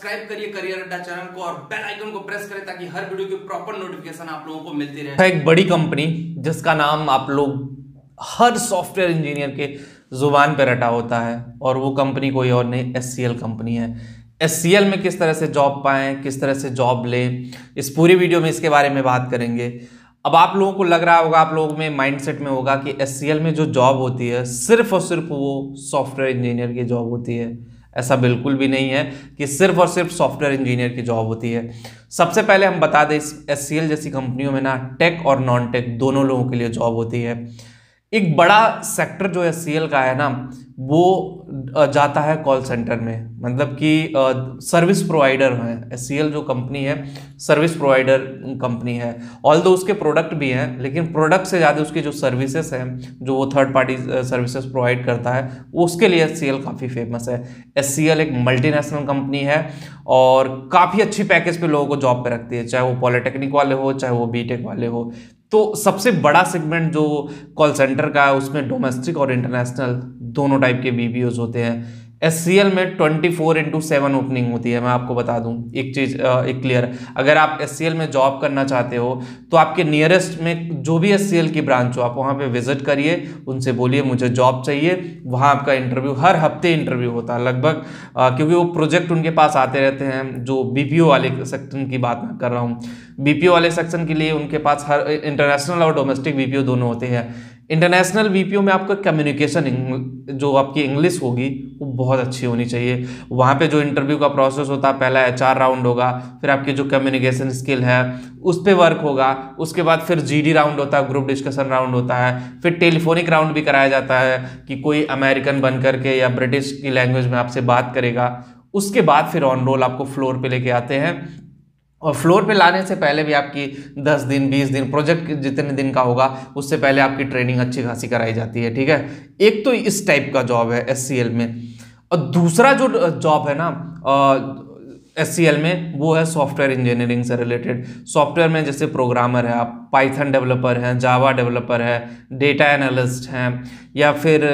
Subscribe करिए career अड्डा channel को और बेल आइकन को प्रेस करें ताकि हर वीडियो की प्रॉपर नोटिफिकेशन आप लोगों को मिलती रहे। एक बड़ी कंपनी जिसका नाम आप लोग हर सॉफ्टवेयर इंजीनियर के ज़ुबान पर रटा होता है और वो कंपनी कोई और नहीं एससीएल कंपनी है। एससीएल में किस तरह से जॉब पाएँ, किस तरह से जॉब लें, इस पूरी वीडियो में इसके बारे में बात करेंगे। अब आप लोगों को लग रहा होगा, आप लोगों में माइंडसेट में होगा कि एस में जो जॉब होती है, सिर्फ़ और सिर्फ़ वो सॉफ्टवेयर इंजीनियर की जॉब होती है। ऐसा बिल्कुल भी नहीं है कि सिर्फ़ और सिर्फ़ सॉफ्टवेयर इंजीनियर की जॉब होती है। सबसे पहले हम बता दें एस जैसी कंपनियों में ना टेक और नॉन टेक दोनों लोगों के लिए जॉब होती है। एक बड़ा सेक्टर जो है एस का है ना, वो जाता है कॉल सेंटर में। मतलब कि सर्विस प्रोवाइडर हैं। एस जो कंपनी है सर्विस प्रोवाइडर कंपनी है। ऑल दो उसके प्रोडक्ट भी हैं, लेकिन प्रोडक्ट से ज़्यादा उसकी जो सर्विसेज़ हैं, जो वो थर्ड पार्टी सर्विसेज़ प्रोवाइड करता है उसके लिए एस काफ़ी फ़ेमस है। एस एक मल्टीनेशनल कंपनी है और काफ़ी अच्छी पैकेज पे लोगों को जॉब पे रखती है। चाहे वो पॉलिटेक्निक वाले हो, चाहे वो बीटेक वाले हो। तो सबसे बड़ा सेगमेंट जो कॉल सेंटर का है, उसमें डोमेस्टिक और इंटरनेशनल दोनों टाइप के बी होते हैं। एससीएल में 24 फोर इंटू सेवन ओपनिंग होती है, मैं आपको बता दूँ, एक चीज़ एक क्लियर अगर आप एससीएल में जॉब करना चाहते हो तो आपके नियरेस्ट में जो भी एससीएल की ब्रांच हो, आप वहाँ पे विज़िट करिए, उनसे बोलिए, मुझे जॉब चाहिए। वहाँ आपका इंटरव्यू हर हफ़्ते इंटरव्यू होता है लगभग क्योंकि वो प्रोजेक्ट उनके पास आते रहते हैं, जो BPO वाले सेक्शन की बात मैं कर रहा हूँ। बी वाले सेक्शन के लिए उनके पास हर इंटरनेशनल और डोमेस्टिक BPO दोनों होते हैं। इंटरनेशनल वीपीओ में आपका कम्युनिकेशन जो आपकी इंग्लिश होगी, वो बहुत अच्छी होनी चाहिए। वहाँ पे जो इंटरव्यू का प्रोसेस होता है पहला एचआर राउंड होगा, फिर आपकी जो कम्युनिकेशन स्किल है, उस पर वर्क होगा, उसके बाद फिर जीडी राउंड होता है ग्रुप डिस्कशन राउंड होता है, फिर टेलीफोनिक राउंड भी कराया जाता है कि कोई अमेरिकन बन करके या ब्रिटिश की लैंग्वेज में आपसे बात करेगा। उसके बाद फिर ऑन रोल आपको फ्लोर पे लेके आते हैं। और फ्लोर पे लाने से पहले भी आपकी 10 दिन 20 दिन, प्रोजेक्ट जितने दिन का होगा, उससे पहले आपकी ट्रेनिंग अच्छी खासी कराई जाती है, ठीक है? एक तो इस टाइप का जॉब है एससीएल में। और दूसरा जो जॉब है ना SCL में वो है सॉफ्टवेयर इंजीनियरिंग से रिलेटेड सॉफ्टवेयर में जैसे प्रोग्रामर है आप पाइथन डेवलपर हैं जावा डेवलपर है डेटा एनालिस्ट हैं या फिर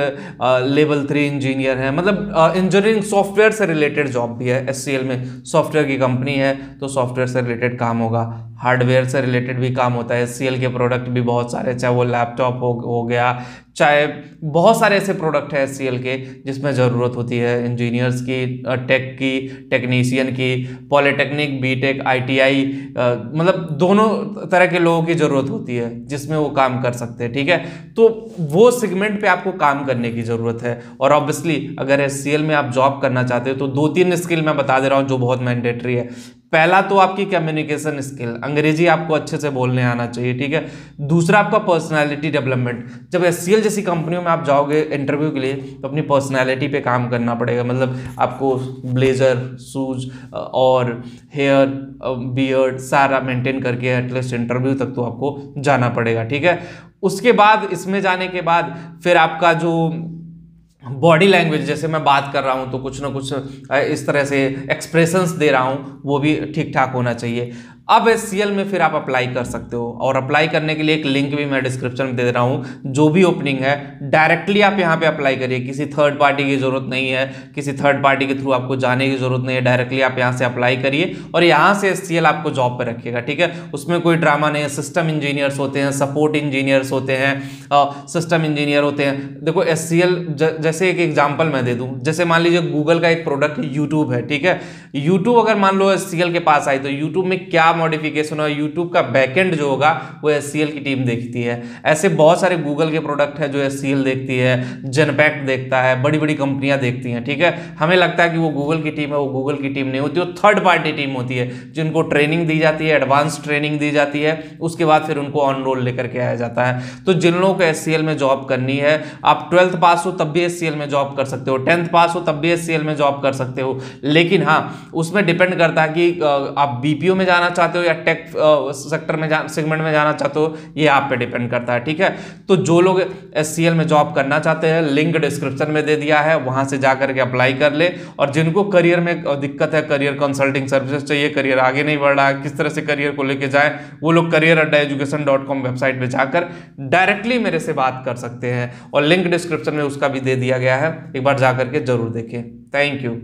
लेवल थ्री इंजीनियर हैं. मतलब इंजीनियरिंग सॉफ्टवेयर से रिलेटेड जॉब भी है SCL में. सॉफ्टवेयर की कंपनी है तो सॉफ्टवेयर से रिलेटेड काम होगा. हार्डवेयर से रिलेटेड भी काम होता है. SCL के प्रोडक्ट भी बहुत सारे चाहे वो लैपटॉप हो, हो गया चाहे बहुत सारे ऐसे प्रोडक्ट हैं एस के, जिसमें ज़रूरत होती है इंजीनियर्स की टेक की टेक्नीशियन की पॉलिटेक्निक बीटेक आईटीआई मतलब दोनों तरह के लोगों की ज़रूरत होती है, जिसमें वो काम कर सकते हैं, ठीक है? तो वो सेगमेंट पे आपको काम करने की ज़रूरत है। और ऑब्वियसली अगर एस में आप जॉब करना चाहते हो तो दो तीन स्किल मैं बता दे रहा हूँ जो बहुत मैंडेटरी है। पहला तो आपकी कम्युनिकेशन स्किल अंग्रेज़ी आपको अच्छे से बोलने आना चाहिए, ठीक है? दूसरा आपका पर्सनालिटी डेवलपमेंट जब एस जैसी कंपनियों में आप जाओगे इंटरव्यू के लिए तो अपनी पर्सनालिटी पे काम करना पड़ेगा मतलब आपको ब्लेजर शूज़ और हेयर बियर्ड सारा मेंटेन करके एटलीस्ट इंटरव्यू तक तो आपको जाना पड़ेगा, ठीक है? उसके बाद, इसमें जाने के बाद, फिर आपका जो बॉडी लैंग्वेज जैसे मैं बात कर रहा हूँ तो कुछ ना कुछ इस तरह से एक्सप्रेशंस दे रहा हूँ, वो भी ठीक ठाक होना चाहिए। अब एससीएल में फिर आप अप्लाई कर सकते हो। और अप्लाई करने के लिए एक लिंक भी मैं डिस्क्रिप्शन में दे रहा हूँ। जो भी ओपनिंग है डायरेक्टली आप यहाँ पे अप्लाई करिए। किसी थर्ड पार्टी की ज़रूरत नहीं है। किसी थर्ड पार्टी के थ्रू आपको जाने की ज़रूरत नहीं है। डायरेक्टली आप यहाँ से अप्लाई करिए। और यहाँ से एससीएल आपको जॉब पर रखिएगा, ठीक है? उसमें कोई ड्रामा नहीं है। सिस्टम इंजीनियर्स होते हैं सपोर्ट इंजीनियर्स होते हैं सिस्टम इंजीनियर होते हैं। देखो एससीएल जैसे एक एग्ज़ाम्पल मैं दे दूँ। जैसे मान लीजिए गूगल का एक प्रोडक्ट यूट्यूब है, ठीक है? यूट्यूब अगर मान लो एससीएल के पास आई तो यूट्यूब में क्या मॉडिफिकेशन और यूट्यूब का बैकएंड जो होगा, वो एस की टीम देखती है। ऐसे बहुत सारे गूगल के प्रोडक्ट है जो एस देखती है जनपैक्ट देखता है बड़ी बड़ी कंपनियाँ देखती हैं, ठीक है? हमें लगता है कि वो गूगल की टीम है, वो गूगल की टीम नहीं होती, वो थर्ड पार्टी टीम होती है, जिनको ट्रेनिंग दी जाती है एडवांस ट्रेनिंग दी जाती है, उसके बाद फिर उनको ऑन रोल लेकर के आया जाता है। तो जिन लोगों को एस में जॉब करनी है, आप ट्वेल्थ पास हो तब भी एस में जॉब कर सकते हो टेंथ पास हो तब भी एस में जॉब कर सकते हो। लेकिन हाँ उसमें डिपेंड करता है कि आप बीपीओ में जाना चाहते हो या टेक सेक्टर में सेगमेंट में जाना चाहते हो, ये आप पे डिपेंड करता है, ठीक है? तो जो लोग एस में जॉब करना चाहते हैं लिंक डिस्क्रिप्शन में दे दिया है, वहाँ से जाकर के अप्लाई कर ले। और जिनको करियर में दिक्कत है करियर कंसल्टिंग सर्विसेज़ चाहिए करियर आगे नहीं बढ़ रहा है, किस तरह से करियर को लेके जाए, वो लोग career education dot com website पर जाकर डायरेक्टली मेरे से बात कर सकते हैं। और लिंक डिस्क्रिप्शन में उसका भी दे दिया गया है, एक बार जाकर के ज़रूर देखें। Thank you